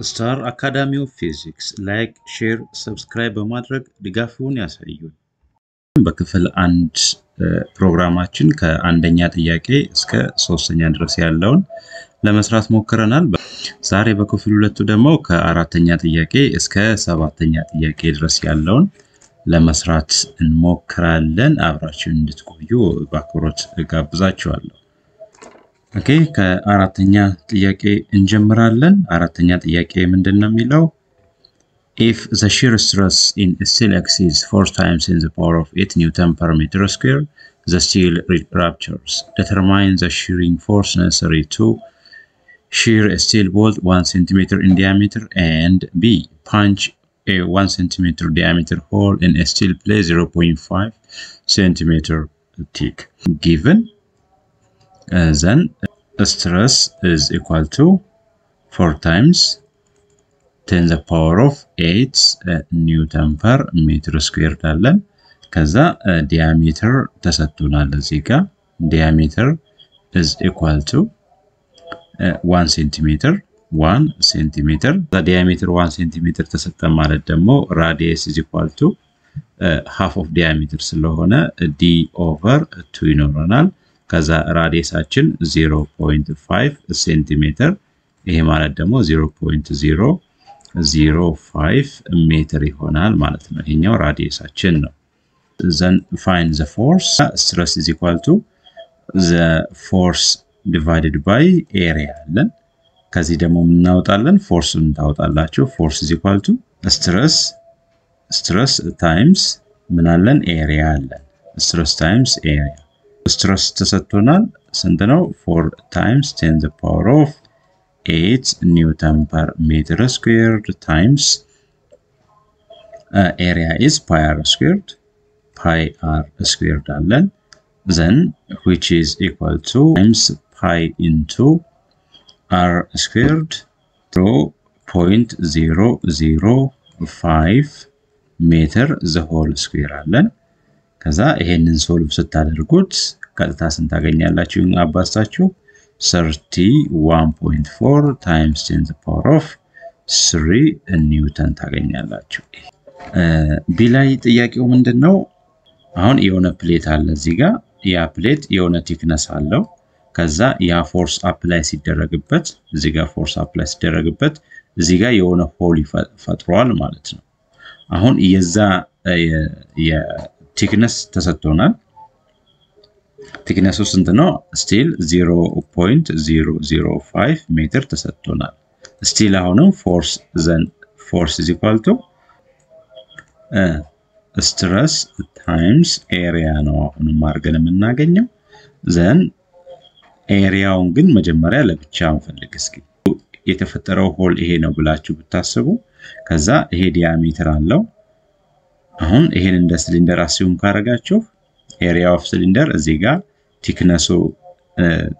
Star Academy of Physics like፣ share፣ subscribe በማድረግ ድጋፍዎን ያሳዩን። በክፍል አንድ ፕሮግራማችን ከአንደኛ ጥያቄ እስከ ሶስተኛ ድረስ ያለውን ለመስራት ሞክረናል። ዛሬ በክፍል ሁለቱ ደግሞ ከአራተኛ ጥያቄ እስከ ሰባተኛ ጥያቄ ድረስ ያለውን ለመስራት እንሞክራለን። አብራችሁን እንድትቆዩ በአክብሮት ጋብዛችኋለሁ። ኦኬ ከአራተኛ ጥያቄ እንጀምራለን። አራተኛ ጥያቄ ምንድን ነው የሚለው if the shear stress in a steel exceeds 4 times in the power of 8 newton per meter square the steel ruptures determine the shearing force necessary to shear a steel bolt 1 centimeter in diameter and b punch a 1 centimeter diameter hole in a steel plate 0.5 centimeter thick given uh, then stress is equal to 4 times 10 the power of 8 Newton per meter squared አለን። ከዛ diameter ተሰጥቶናል። እዚህ ጋር diameter is equal to 1 ሴንቲሜትር 1 centimeter diameter 1 ሴንቲሜትር ተሰጠን ማለት ደግሞ radius is equal to half of diameter ስለሆነ d over 2 ይኖረናል። ከዛ radius አችን 0.5 ሴንቲሜትር ይሄ ማለት ደግሞ 0.0 05 ሜትር ይሆናል ማለት ነው። ይሄኛው radius አችን ነው። then find the force stress is equal to the force divided by area አለን። ከዚህ ደግሞ የምናወጣለን force ኡን ታወጣላችሁ። force is equal to stress stress times ምን አለን area አለን። stress times area stress ተሰጥቶናል። ስንት ነው? four times ten the power of 8 Newton per meter squared times area is pi r squared pi r squared አለን then which is equal to times pi into r squared zero point zero zero five meter the whole square አለን። ከዛ ይሄንን solve ስታደርጉት ቀጥታ ስንት ታገኛላችሁ? አባዝታችሁ 31.4 times 10 the power of 3 ኒውተን ታገኛላችሁ። b ጥያቄው ምንድን ነው? አሁን የሆነ plate አለ እዚህ ጋር ያ plate የሆነ thickness አለው። ከዛ ያ force apply ሲደረግበት እዚህ ጋር force apply ሲደረግበት እዚህ ጋር የሆነ hole ፈጥሯል ማለት ነው። አሁን የዛ የ thickness ተሰጥቶናል። thickness ኡ ስንት ነው? still 0.005 ሜትር ተሰጥቶናል። still አሁንም force then force is equal to stress times area ነው አሁንም አድርገን የምናገኘው። then area ውን ግን መጀመሪያ ለብቻ እንፈልግ እስኪ። የተፈጠረው hole ይሄ ነው ብላችሁ ብታስቡ፣ ከዛ ይሄ diameter አለው። አሁን ይሄን እንደ cylinder assume ካደረጋችሁ area of cylinder እዚህ ጋር thickness ኡ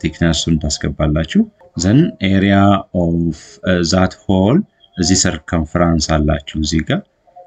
thickness ኡን ታስገባላችሁ። then area of that hole እዚህ circumference አላችሁ እዚህ ጋር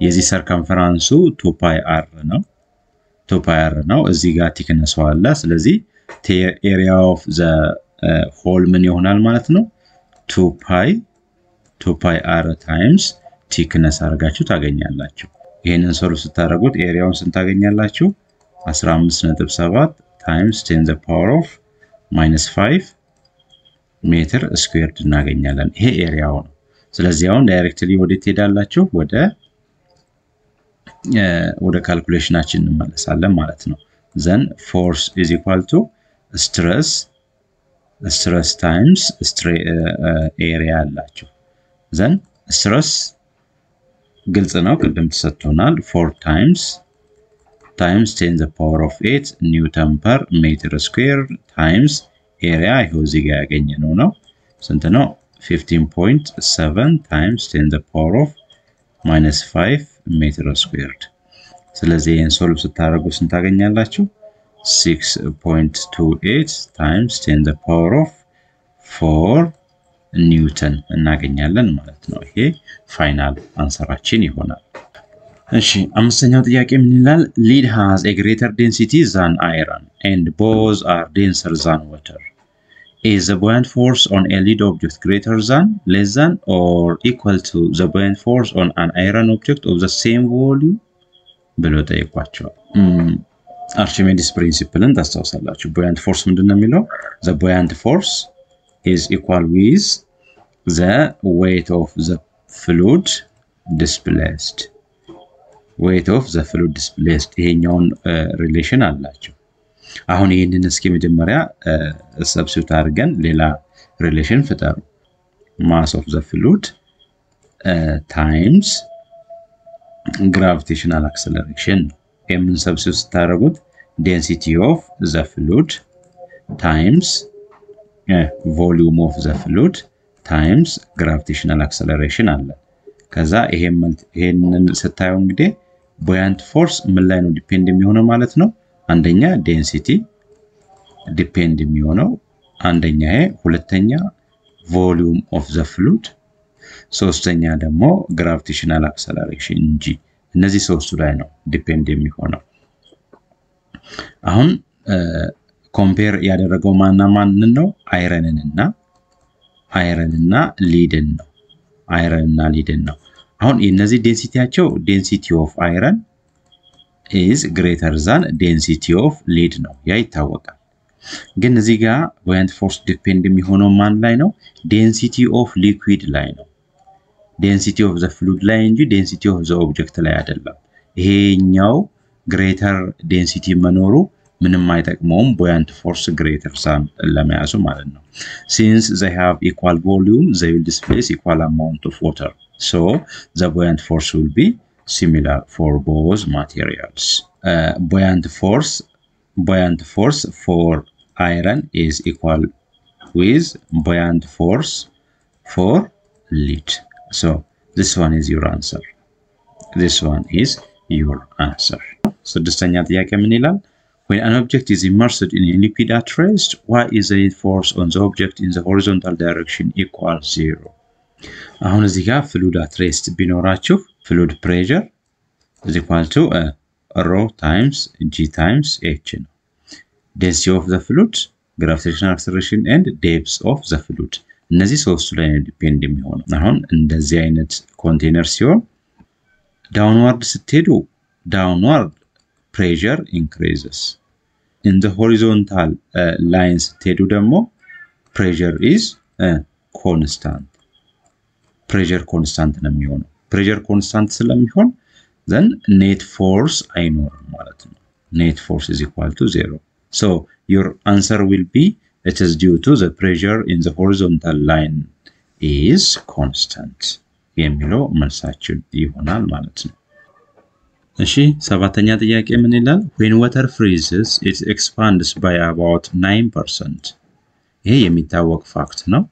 የዚህ circumference ኡ two pi r ነው two pi r ነው። እዚህ ጋር thickness ኡ አለ። ስለዚህ area of the hole ምን ይሆናል ማለት ነው? two pi two pi r times thickness አድርጋችሁ ታገኛላችሁ። ይህንን solve ስታደርጉት area ውን ስንት ታገኛላችሁ? 15.7 times 10 the power of minus 5 meter squared እናገኛለን። ይሄ area ው ነው። ስለዚህ አሁን directly ወደ ትሄዳላችሁ? ወደ ወደ calculation አችን እንመለሳለን ማለት ነው። then force is equal to stress stress times area አላችሁ። then stress ግልጽ ነው፣ ቅድም ተሰጥቶናል። four times times 10 the power of 8 Newton per meter square times area ይሄው እዚህ ጋር ያገኘነው ነው። ስንት ነው? 15.7 times 10 the power of minus 5 meter squared። ስለዚህ ይህን solve ስታደርጉ ስንት ታገኛላችሁ? 6.28 times 10 the power of 4 ኒውተን እናገኛለን ማለት ነው። ይሄ final answer አችን ይሆናል። እሺ አምስተኛው ጥያቄ ምን ይላል? lead has a greater density than iron and both are denser than water is the buoyant force on a lead object greater than, less than, or equal to the buoyant force on an iron object of the same volume ብሎ ጠይቋቸዋል። Archimedes principle ን ታስታውሳላችሁ። buoyant force ምንድን ነው የሚለው? the buoyant force is equal with the weight of the fluid displaced weight of the fluid displaced ይሄኛውን relation አላቸው። አሁን ይህንን እስኪ መጀመሪያ substitute አድርገን ሌላ relation ፍጠሩ። mass of the times gravitational acceleration ነው። የምን substitute ስታደርጉት density of the times volume of the times gravitational acceleration አለ። ከዛ ይሄንን ስታየው እንግዲህ buoyant force ምን ላይ ነው depend የሚሆነው ማለት ነው። አንደኛ density depend የሚሆነው አንደኛ ይሄ፣ ሁለተኛ volume of the fluid፣ ሶስተኛ ደግሞ gravitational acceleration እንጂ እነዚህ ሶስቱ ላይ ነው depend የሚሆነው። አሁን compare ያደረገው ማና ማንን ነው? iron ንና iron ና lead ን ነው። አይረንና ሊድን ነው። አሁን የነዚህ density ያቸው density of iron is greater than density of lead ነው። ያ ይታወቃል። ግን እዚህ ጋር buoyant force depend የሚሆነው ማን ላይ ነው? density of liquid ላይ ነው። density of the fluid ላይ እንጂ density of the object ላይ አይደለም። ይሄኛው greater density መኖሩ ምንም አይጠቅመውም buoyant force greater than ለመያዙ ማለት ነው። ሲንስ ዘይ ሃቭ ኢኳል ቮሊዩም ዘይ ዊል ዲስፕሌስ ኢኳል አማውንት ኦፍ ዋተር ሶ ዘ ቦያንት ፎርስ ዊል ቢ similar for both materials. Uh, buoyant force buoyant force for iron is equal with buoyant force for lead. So this one is your answer. This one is your answer. ስድስተኛ ጥያቄ ምን ይላል? When an object is immersed in a liquid at rest, why is the force on the object in the horizontal direction equal zero? አሁን እዚህ ጋር ፍሉድ አት ሬስት ቢኖራችሁ ፍሉድ ፕሬዠር to uh, rho times g times h ነው። density of the fluid, gravitational acceleration and depth of the fluid እነዚህ ሶስቱ ላይ depend የሚሆነው። አሁን እንደዚህ አይነት ኮንቴነር ሲሆን downward ስትሄዱ downward pressure increases in the horizontal line ስትሄዱ ደግሞ pressure is constant pressure constant ነው የሚሆነው። pressure constant ስለሚሆን then net force አይኖርም ማለት ነው። net force is equal to zero so your answer will be it is due to the pressure in the horizontal line is constant የሚለው መልሳችን ይሆናል ማለት ነው። እሺ ሰባተኛ ጥያቄ ምን ይላል? when water freezes it expands by about 9% ይሄ የሚታወቅ fact ነው።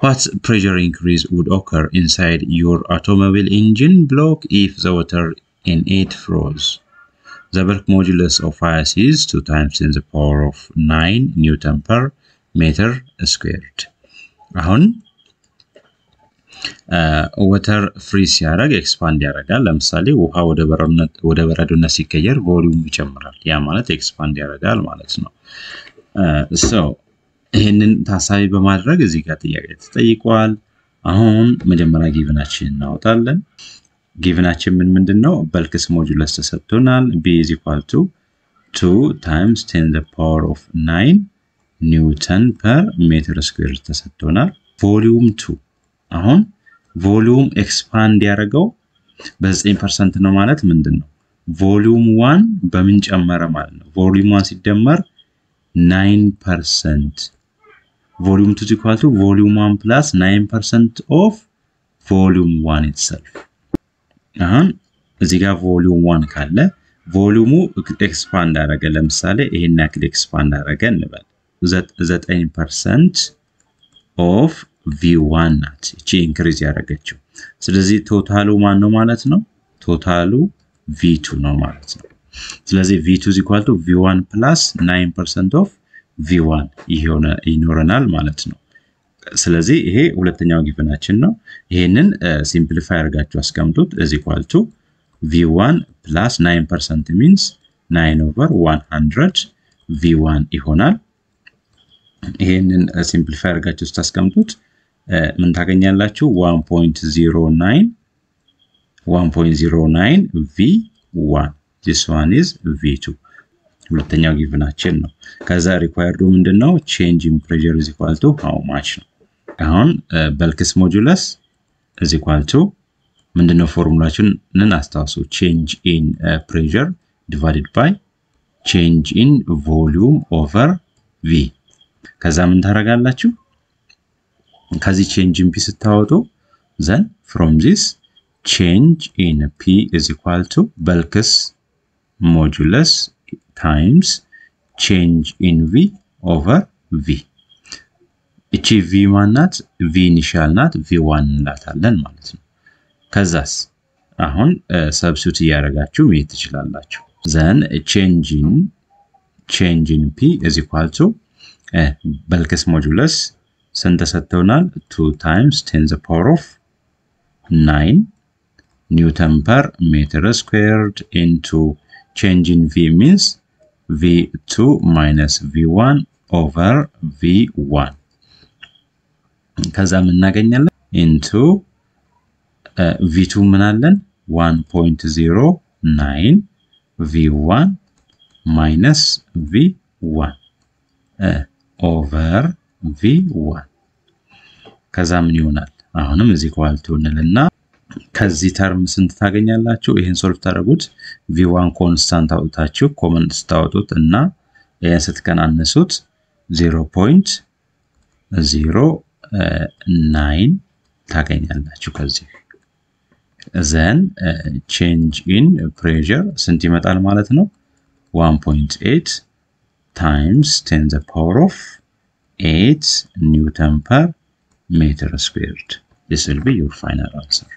What pressure increase would occur inside your automobile engine block if the water in it froze? The bulk modulus of ice is 2 times 10 the power of 9 Newton per meter squared. አሁን water freeze ሲያደርግ expand ያደርጋል። ለምሳሌ ውሃ ወደ በረዶነት ሲቀየር volume ይጨምራል። ያ ማለት expand ያደርጋል ማለት ነው። ሶ ይህንን ታሳቢ በማድረግ እዚህ ጋር ጥያቄ ተጠይቋል። አሁን መጀመሪያ given ናችን እናወጣለን። given ናችን ምን ምንድን ነው? bulk modulus ተሰጥቶናል። B is equal to two times ten the power of nine Newton per meter square ተሰጥቶናል። volume two አሁን volume expand ያደረገው በ9 percent ነው ማለት ምንድን ነው? volume one በምን ጨመረ ማለት ነው? volume one ሲደመር 9 percent volume two equal to volume one plus 9 percent of volume one itself። አሁን እዚህ ጋር volume one ካለ volume ኡ expand አደረገ። ለምሳሌ ይሄን ያክል expand አደረገ እንበል 9 percent of V1 ናት እቺ increase ያደረገችው። ስለዚህ total ኡ ማን ነው ማለት ነው? total ኡ V2 ነው ማለት ነው። ስለዚህ V2 is equal to V1 plus 9% of V1 ይኖረናል ማለት ነው። ስለዚህ ይሄ ሁለተኛው given ኣችን ነው። ይሄንን simplify አድርጋችሁ አስቀምጡት። equal to V1 plus 9% means 9 over 100 V1 ይሆናል። ይሄንን simplify አድርጋችሁ ስታስቀምጡት ምን ታገኛላችሁ? 1.09 1.09 V 1 this one is v2 ሁለተኛው given ኣችን ነው። ከዛ required ኡ ምንድነው? change in pressure is equal to how much ነው። አሁን bulk's modulus is equal to ምንድነው? ፎርሙላችንን አስታውሱ። change in pressure divided by change in volume over V። ከዛ ምን ታደርጋላችሁ? ከዚህ change in P ስታወጡ then from this change in P is equal to bulk's modulus times change in V over V። እቺ V ማናት? V initial ናት። V one እንላታለን ማለት ነው። ከዛስ አሁን substitute እያደረጋችሁ መሄድ ትችላላችሁ። then change in change in P is equal to bulk's modulus ስንት ተሰጥተውናል? two times ten the power of nine newton per meter squared into change in V means v2 minus v1 over v1 ከዛ የምናገኛለን into V two ምናለን 1.09 v1 minus v1 over v1 ከዛ ምን ይሆናል? አሁንም እዚህ equal to እንልና ከዚህ term ስንት ታገኛላችሁ? ይህን solve ታደርጉት V one constant አውጥታችሁ common ስታወጡት እና ይህን ስትቀናነሱት 0.09 ታገኛላችሁ። ከዚህ then change in pressure ስንት ይመጣል ማለት ነው? 1.8 times 10 the power of 8 newton per meter squared this will be your final answer።